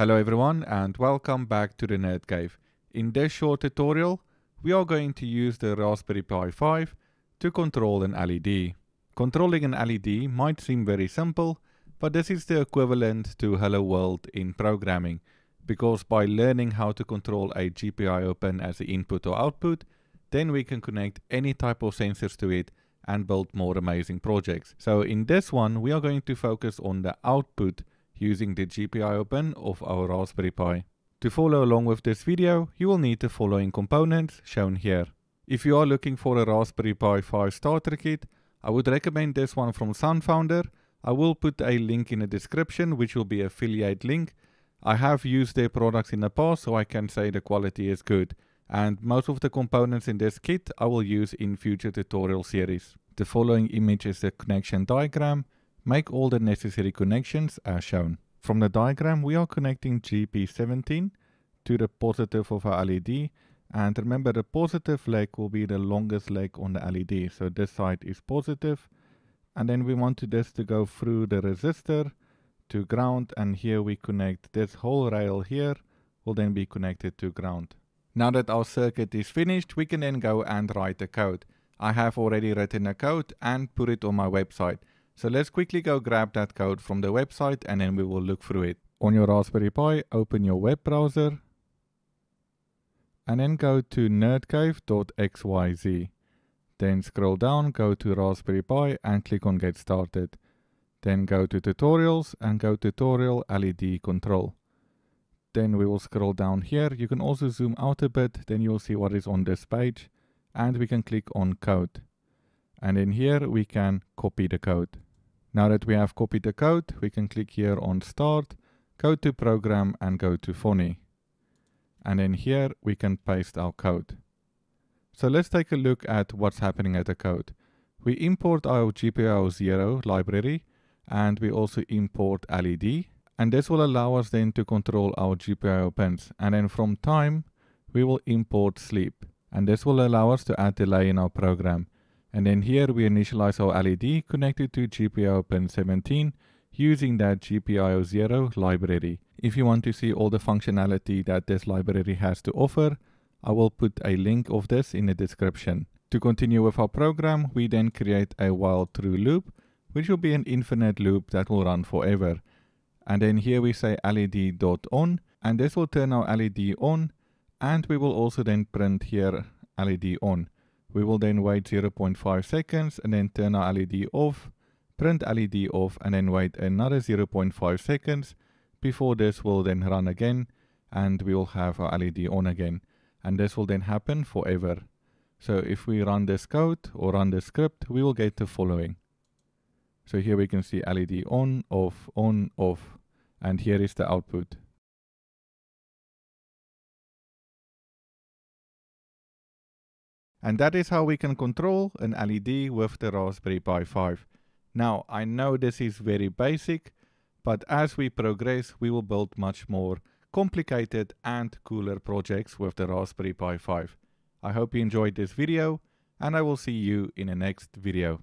Hello everyone and welcome back to the Nerd Cave. In this short tutorial, we are going to use the Raspberry Pi 5 to control an LED. Controlling an LED might seem very simple, but this is the equivalent to Hello World in programming, because by learning how to control a GPIO pin as the input or output, then we can connect any type of sensors to it and build more amazing projects. So in this one, we are going to focus on the output using the GPIO pin of our Raspberry Pi. To follow along with this video, you will need the following components shown here. If you are looking for a Raspberry Pi 5 starter kit, I would recommend this one from SunFounder. I will put a link in the description which will be affiliate link. I have used their products in the past so I can say the quality is good and most of the components in this kit I will use in future tutorial series. The following image is the connection diagram. Make all the necessary connections uh, as shown. From the diagram we are connecting GP17 to the positive of our LED and remember the positive leg will be the longest leg on the LED so this side is positive and then we want this to go through the resistor to ground and here we connect this whole rail here will then be connected to ground. Now that our circuit is finished, we can then go and write the code. I have already written a code and put it on my website. So let's quickly go grab that code from the website and then we will look through it. On your Raspberry Pi, open your web browser and then go to nerdcave.xyz. Then scroll down, go to Raspberry Pi and click on Get Started. Then go to Tutorials and go Tutorial LED Control. Then we will scroll down here. You can also zoom out a bit, then you'll see what is on this page. And we can click on code. And in here we can copy the code. Now that we have copied the code, we can click here on start, go to program and go to Thonny. And in here we can paste our code. So let's take a look at what's happening at the code. We import our GPIO Zero library and we also import LED and this will allow us then to control our GPIO pins. And then from time, we will import sleep. And this will allow us to add delay in our program. And then here we initialize our LED connected to GPIO pin 17 using that GPIO Zero library. If you want to see all the functionality that this library has to offer, I will put a link of this in the description. To continue with our program, we then create a while true loop, which will be an infinite loop that will run forever and then here we say LED dot on and this will turn our LED on and we will also then print here LED on. We will then wait 0.5 seconds and then turn our LED off, print LED off and then wait another 0.5 seconds before this will then run again and we will have our LED on again and this will then happen forever. So if we run this code or run this script we will get the following. So here we can see LED on, off, on, off and here is the output. And that is how we can control an LED with the Raspberry Pi 5. Now, I know this is very basic, but as we progress, we will build much more complicated and cooler projects with the Raspberry Pi 5. I hope you enjoyed this video, and I will see you in the next video.